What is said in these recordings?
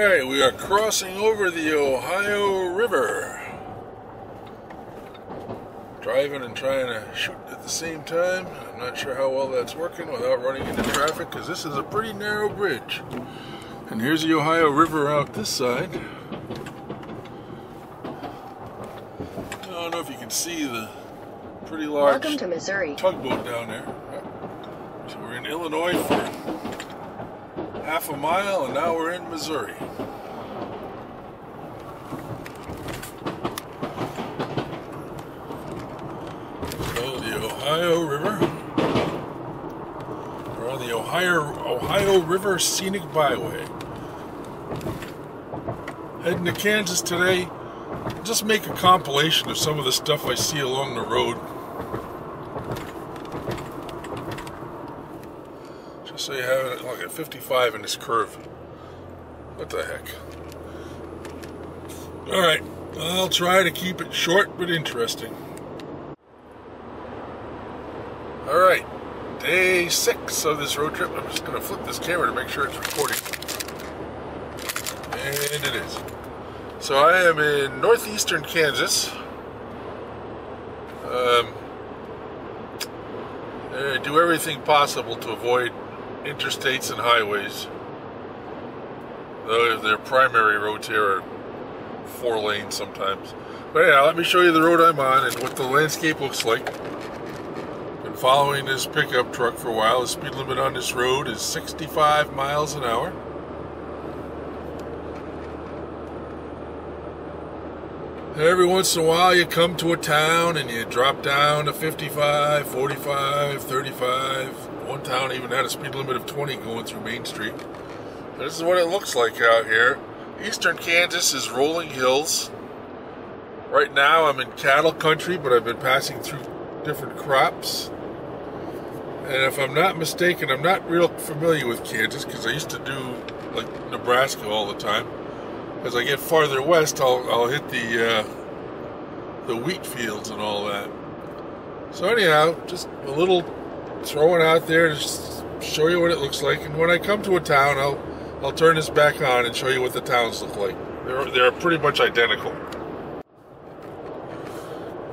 Alright, we are crossing over the Ohio River. Driving and trying to shoot at the same time. I'm not sure how well that's working without running into traffic because this is a pretty narrow bridge. And here's the Ohio River out this side. I don't know if you can see the pretty large Welcome to Missouri. tugboat down there. So we're in Illinois for half a mile and now we're in Missouri. So the Ohio River. We're on the Ohio Ohio River Scenic Byway. Heading to Kansas today. Just make a compilation of some of the stuff I see along the road. So you have it like at 55 in this curve. What the heck? Alright, I'll try to keep it short but interesting. Alright, day six of this road trip. I'm just to flip this camera to make sure it's recording. And it is. So I am in northeastern Kansas. Um, I do everything possible to avoid interstates and highways. Though their primary roads here are four lanes sometimes. But yeah, let me show you the road I'm on and what the landscape looks like. Been following this pickup truck for a while. The speed limit on this road is 65 miles an hour. Every once in a while, you come to a town and you drop down to 55, 45, 35. One town even had a speed limit of 20 going through Main Street. This is what it looks like out here. Eastern Kansas is rolling hills. Right now, I'm in cattle country, but I've been passing through different crops. And if I'm not mistaken, I'm not real familiar with Kansas because I used to do like Nebraska all the time as I get farther west, I'll, I'll hit the uh, the wheat fields and all that. So anyhow, just a little throwing out there to show you what it looks like. And when I come to a town, I'll I'll turn this back on and show you what the towns look like. They're they're pretty much identical.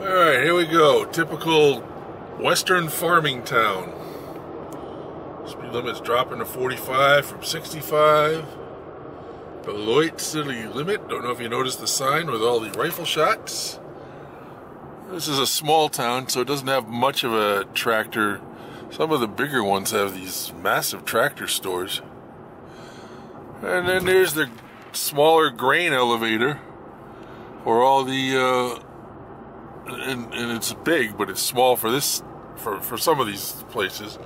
All right, here we go. Typical western farming town. Speed limit's dropping to 45 from 65. Beloit city limit. Don't know if you noticed the sign with all the rifle shots. This is a small town, so it doesn't have much of a tractor. Some of the bigger ones have these massive tractor stores. And then there's the smaller grain elevator, or all the, uh, and, and it's big, but it's small for this, for, for some of these places.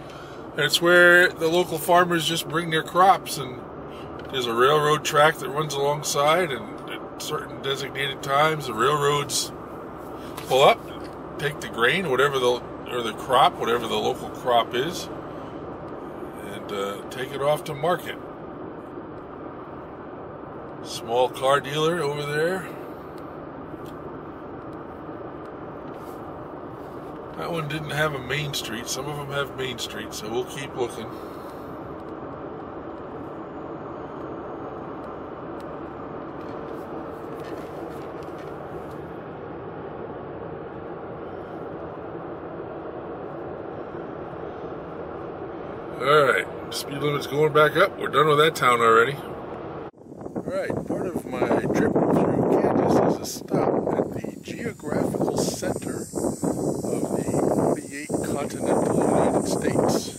And it's where the local farmers just bring their crops and there's a railroad track that runs alongside, and at certain designated times, the railroads pull up, take the grain, whatever the or the crop, whatever the local crop is, and uh, take it off to market. Small car dealer over there. That one didn't have a main street. Some of them have main streets, so we'll keep looking. Alright, speed limit's going back up. We're done with that town already. Alright, part of my trip through Kansas is a stop at the geographical center of the 48 continental United States.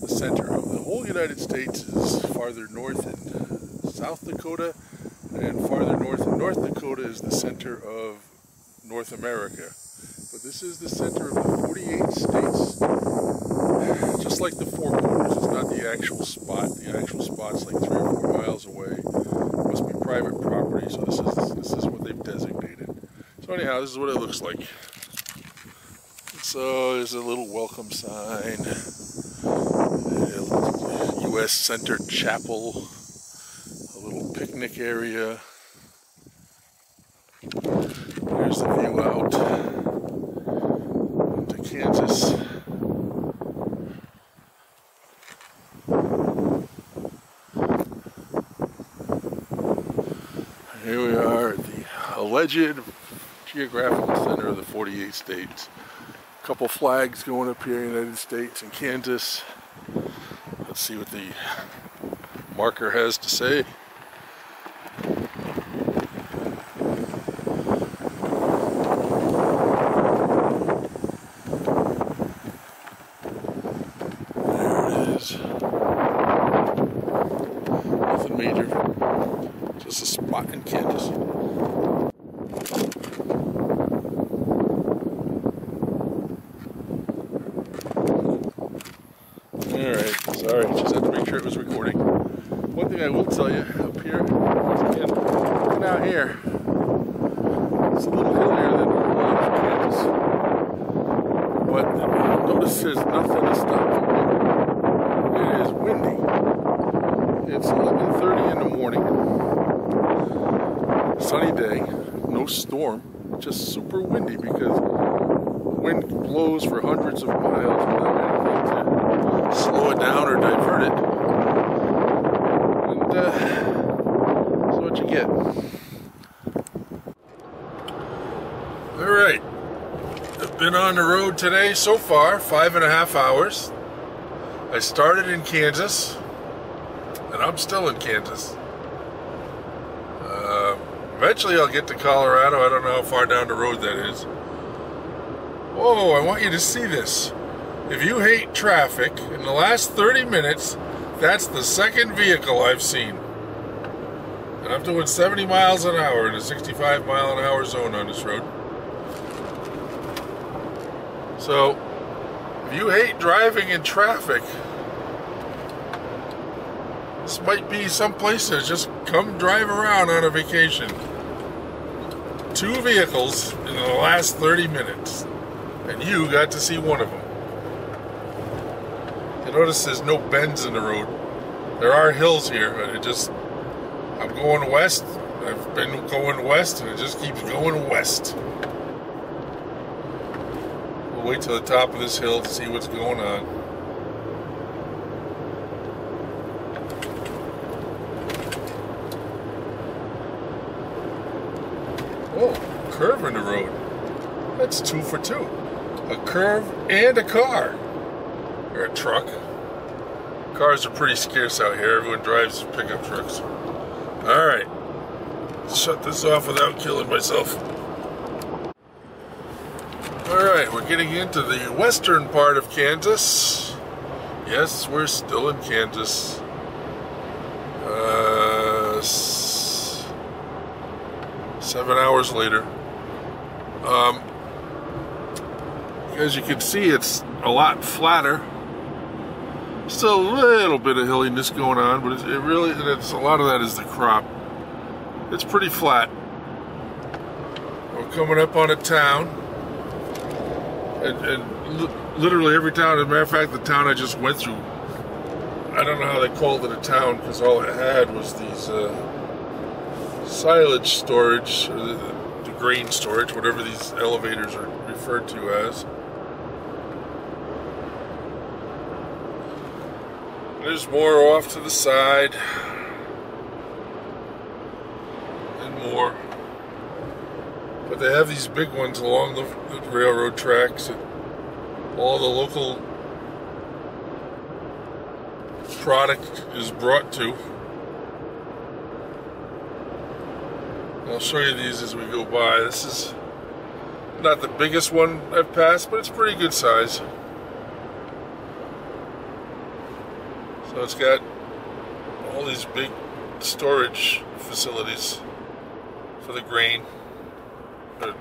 The center of the whole United States is farther north in South Dakota, and farther north in North Dakota is the center of North America. But this is the center of the 48 states just like the four corners, it's not the actual spot. The actual spot's like three or four miles away. It must be private property, so this is this is what they've designated. So anyhow, this is what it looks like. So there's a little welcome sign. U.S. Center Chapel. A little picnic area. Here's the view out to Kansas. Here we are at the alleged geographical center of the 48 states. A couple flags going up here United States and Kansas. Let's see what the marker has to say. Sorry, just had to make sure it was recording. One thing I will tell you up here, looking out here, it's a little hillier than normal in Kansas. But uh, notice there's nothing to stop It is windy. It's 11.30 in the morning. Sunny day, no storm, just super windy because wind blows for hundreds of miles without anything to slow it down or divert it. Uh, that's what you get. All right. I've been on the road today so far, five and a half hours. I started in Kansas, and I'm still in Kansas. Uh, eventually I'll get to Colorado. I don't know how far down the road that is. Whoa, I want you to see this. If you hate traffic, in the last 30 minutes, that's the second vehicle I've seen. And I'm doing 70 miles an hour in a 65 mile an hour zone on this road. So, if you hate driving in traffic, this might be some place to just come drive around on a vacation. Two vehicles in the last 30 minutes, and you got to see one of them notice there's no bends in the road. There are hills here, but it just, I'm going west. I've been going west, and it just keeps going west. We'll wait till the top of this hill to see what's going on. Oh, curve in the road. That's two for two. A curve and a car or a truck. Cars are pretty scarce out here. Everyone drives pickup trucks. All right, shut this off without killing myself. All right, we're getting into the western part of Kansas. Yes, we're still in Kansas. Uh, seven hours later. Um, as you can see, it's a lot flatter A little bit of hilliness going on, but it really, it's, a lot of that is the crop. It's pretty flat. We're coming up on a town, and, and literally every town, as a matter of fact, the town I just went through, I don't know how they called it a town because all it had was these uh, silage storage, or the, the grain storage, whatever these elevators are referred to as. There's more off to the side. And more. But they have these big ones along the, the railroad tracks that all the local product is brought to. I'll show you these as we go by. This is not the biggest one I've passed, but it's pretty good size. So it's got all these big storage facilities for the grain, or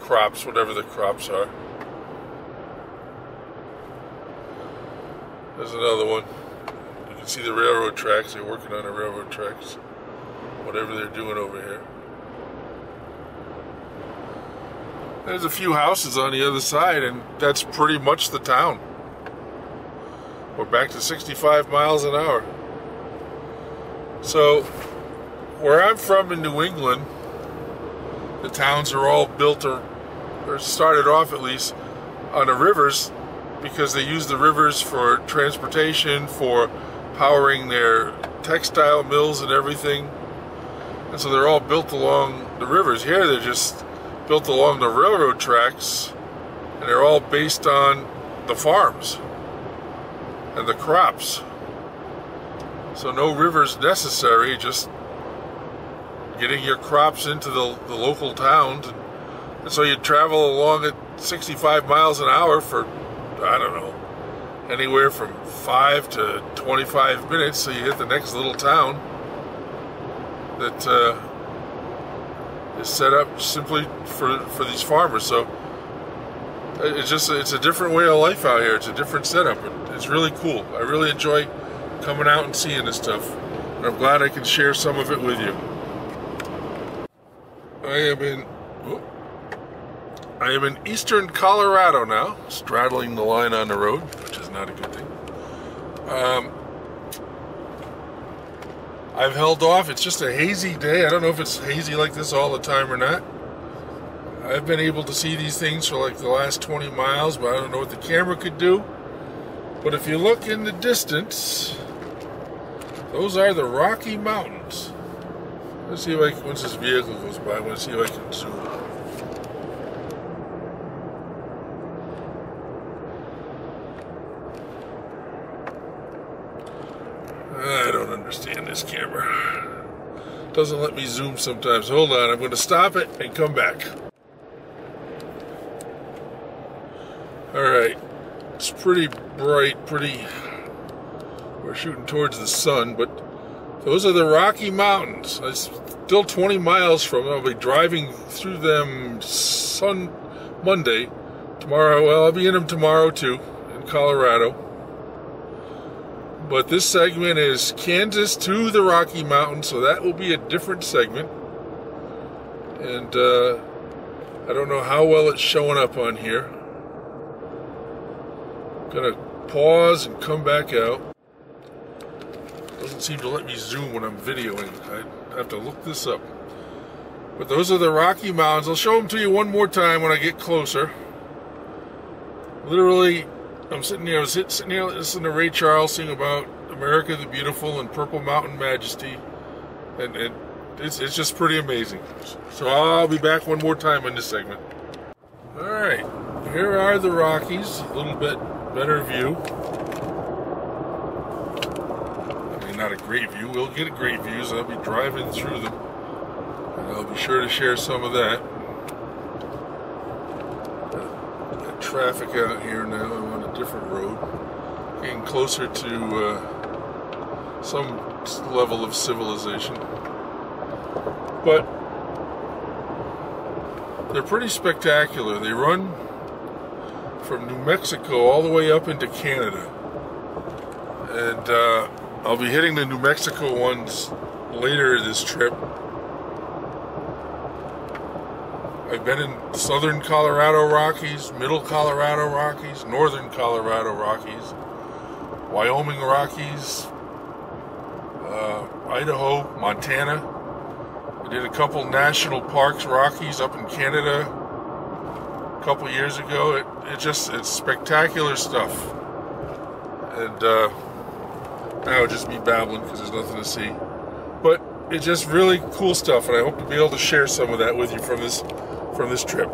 crops, whatever the crops are. There's another one. You can see the railroad tracks. They're working on the railroad tracks. Whatever they're doing over here. There's a few houses on the other side, and that's pretty much the town. We're back to 65 miles an hour. So, where I'm from in New England, the towns are all built or, or started off at least on the rivers because they use the rivers for transportation, for powering their textile mills and everything. And so they're all built along the rivers. Here they're just built along the railroad tracks, and they're all based on the farms and the crops. So no rivers necessary, just getting your crops into the, the local towns. And, and so you travel along at 65 miles an hour for, I don't know, anywhere from 5 to 25 minutes so you hit the next little town that uh, is set up simply for, for these farmers. So it's just it's a different way of life out here. It's a different setup. It's really cool. I really enjoy coming out and seeing this stuff. And I'm glad I can share some of it with you. I am in oh, I am in eastern Colorado now, straddling the line on the road, which is not a good thing. Um, I've held off. It's just a hazy day. I don't know if it's hazy like this all the time or not. I've been able to see these things for like the last 20 miles, but I don't know what the camera could do. But if you look in the distance, those are the Rocky Mountains. Let's see if I can, once this vehicle goes by, I want to see if I can zoom. I don't understand this camera. Doesn't let me zoom sometimes. Hold on, I'm going to stop it and come back. Alright, it's pretty bright, pretty. We're shooting towards the sun, but those are the Rocky Mountains. It's still 20 miles from them. I'll be driving through them sun Monday. Tomorrow, well, I'll be in them tomorrow too, in Colorado. But this segment is Kansas to the Rocky Mountains, so that will be a different segment. And uh, I don't know how well it's showing up on here. Gonna pause and come back out. Doesn't seem to let me zoom when I'm videoing. I have to look this up. But those are the Rocky Mountains. I'll show them to you one more time when I get closer. Literally, I'm sitting here, I was sitting here listening to Ray Charles sing about America the Beautiful and Purple Mountain Majesty. And, and it's, it's just pretty amazing. So I'll be back one more time in this segment. All right, here are the Rockies, a little bit better view. I mean, not a great view. We'll get great views. I'll be driving through them. And I'll be sure to share some of that. Got traffic out here now. I'm on a different road. Getting closer to uh, some level of civilization. But they're pretty spectacular. They run from New Mexico all the way up into Canada. And uh, I'll be hitting the New Mexico ones later this trip. I've been in southern Colorado Rockies, middle Colorado Rockies, northern Colorado Rockies, Wyoming Rockies, uh, Idaho, Montana. I did a couple national parks Rockies up in Canada couple years ago. It, it just it's spectacular stuff. And uh, now just be babbling because there's nothing to see. But it's just really cool stuff, and I hope to be able to share some of that with you from this from this trip.